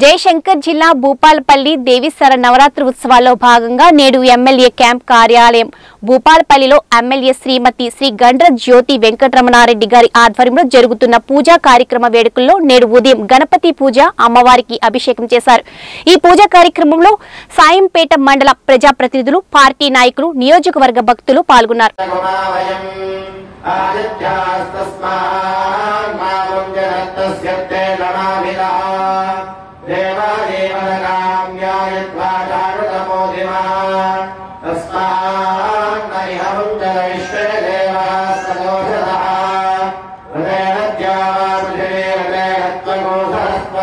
జయశంకర్ జిల్లా భూపాలపల్లి దేవీసర నవరాత్రి ఉత్సవాల్లో భాగంగా నేడు ఎమ్మెల్యే క్యాంప్ కార్యాలయం. భూపాలపల్లిలో ఎమ్మెల్యే శ్రీమతి శ్రీ గండ్ర జ్యోతి వెంకటరమణారెడ్డి గారి ఆధ్వర్యంలో జరుగుతున్న పూజా కార్యక్రమ వేడుకల్లో నేడు ఉదయం గణపతి పూజ అమ్మవారికి అభిషేకం చేశారు. ఈ పూజా కార్యక్రమంలో సాయంపేట మండల ప్రజాప్రతినిధులు పార్టీ నాయకులు నియోజకవర్గ భక్తులు పాల్గొన్నారు. గుణావయం ఆదిత్యాస్తస్మాన్మాముంజనత్తస్యత్తే గణాభిలా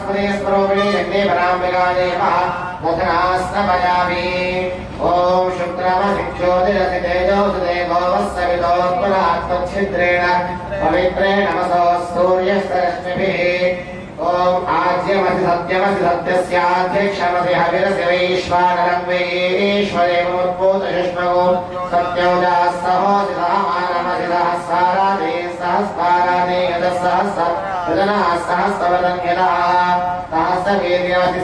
महासरस्वती स्वरूपिणी सूर्यस्य ॐ आज्यमसि सत्यमसि सत्यस्याध्यक्षमसि हविरसि वैश्वानरं वैश्वरेवमुद्भूतशुष्मगो सत्योजाः सहोसि सहमानमसि सहस्राराधे सहस्राराधे यतः सहस्रवीर्यवति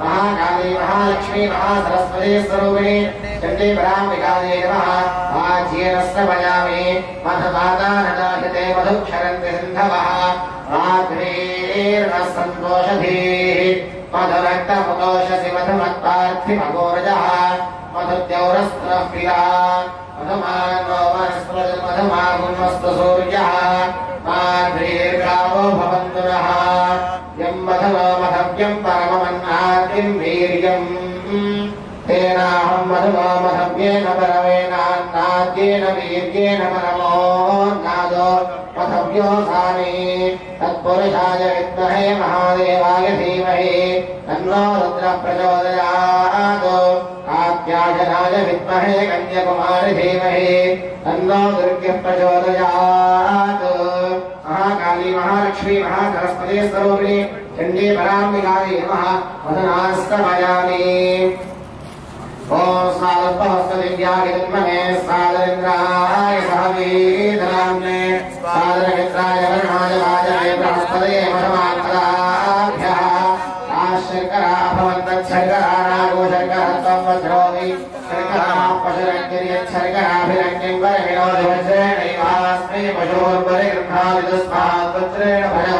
महाकाली, महालक्ष्मी, महासरस्वती स्वरूपिणी चण्डी पराम्बिकायै नमः। आज्येन स्तवयामि मधपादानदाहिते मधुक्षरन्ति सिन्धवः। माध्वीर्नः सन्तोषधीः मधुरक्तमुदोषसि मधुमत्पार्थिमगोरजः। मधुद्यौरस्त्रः प्रिया मधुमानो वनस्पति मधुमागुन्वस्तु सूर्यः। यं मधवो मधव्यं परममन्नाद्यं वीर्यम् तेनाहं मधुमो मधव्येन परमेनान्नाद्येन वीर्येन परमो नादो मधव्योऽसामि तत्पुरुषाय विद्महे महादेवाय धीमहि तन्नो रुद्रः प्रचोदयात् कात्यायनाय विद्महे कन्याकुमारि धीमहि तन्नो दुर्गः प्रचोदयात् महाकाली महालक्ष्मी महासरस्वती स्वरूपिणी चण्डी पराम्बिकायै नमः। वदनास्तमयामि। ॐ साधुपहस्तदिव्यागिन्महे सादरिन्द्राय सहवीधराम्ने सादरमित्राय वर्णाय वाजाय बृहस्पतये मधमान्तराभ्यः आशर्करा भवन्तच्छर्करा नागो शर्करत्वं वज्रोऽपि शर्करा पशुरङ्गिर्यच्छर्कराभिरङ्गिं वरविनोदवज्रेणैवास्मै पशोर्परिगृह्णादितस्मात् वज्रेण भजवप्रतिगृहीयास्तस्मास्थेयारस्थेयसौरभहृदेन्द्रिसप्ताभिर्पशुरामस्याः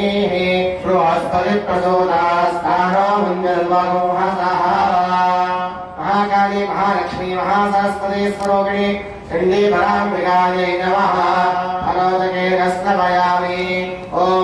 बृहस्पतिप्रचोदास्तानो मङ्गलवगोहसः महाकाली महालक्ष्मी महासरस्वती स्वरूपिणी चण्डी पराम्बिकायै नमः फलोदके रस्नमयामि ॐ